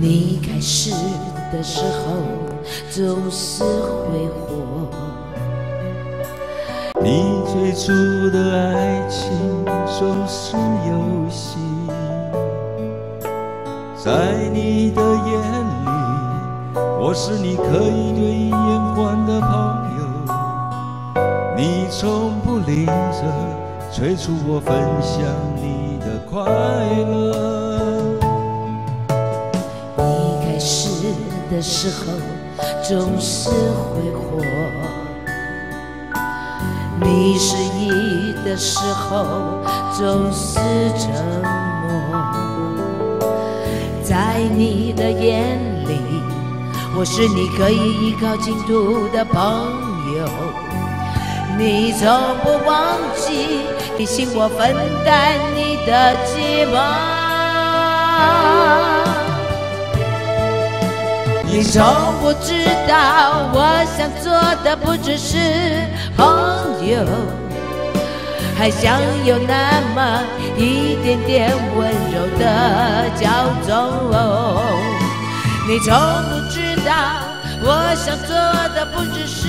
你开始的时候总是挥霍，你最初的爱情总是游戏，在你的眼里，我是你可以对眼欢的朋友，你从不吝啬催促我分享你的快乐。的时候总是挥霍，你失意的时候总是沉默，在你的眼里，我是你可以依靠倾吐的朋友。你从不忘记提醒我分担你的寂寞。你从不知道，我想做的不只是朋友，还想有那么一点点温柔的骄纵。你从不知道，我想做的不只是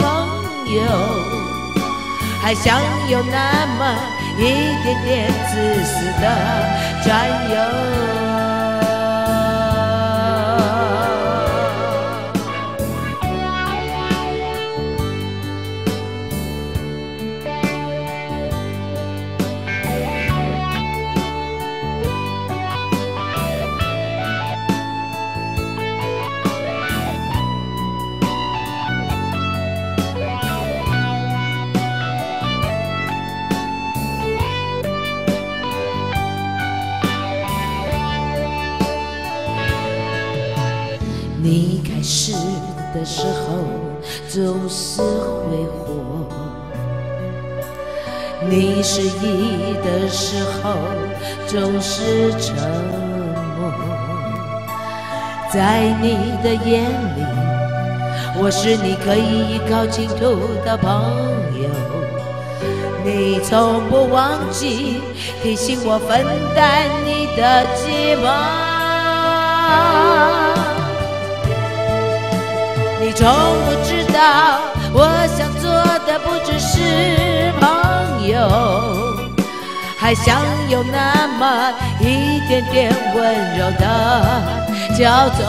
朋友，还想有那么一点点自私的占有。你开始的时候总是挥霍，你失意的时候总是沉默，在你的眼里，我是你可以依靠倾吐的朋友。你从不忘记提醒我分担你的寂寞。你从不知道，我想做的不只是朋友，还想有那么一点点温柔的骄纵。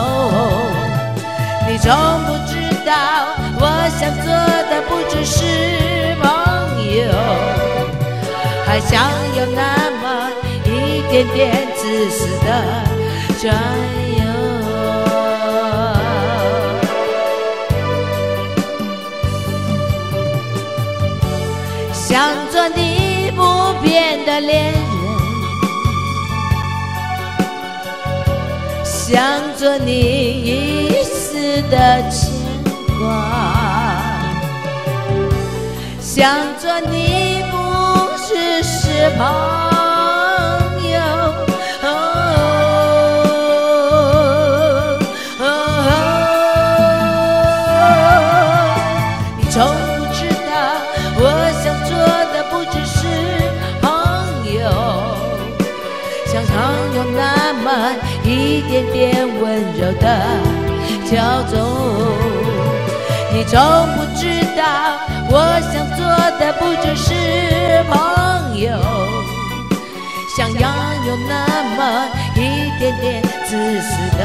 你从不知道，我想做的不只是朋友，还想有那么一点点自私的占有。的恋人，想做你一丝的牵挂，想做你不只是朋友。那么一点点温柔的骄纵。你从不知道，我想做的不只是朋友，想要有那么一点点自私的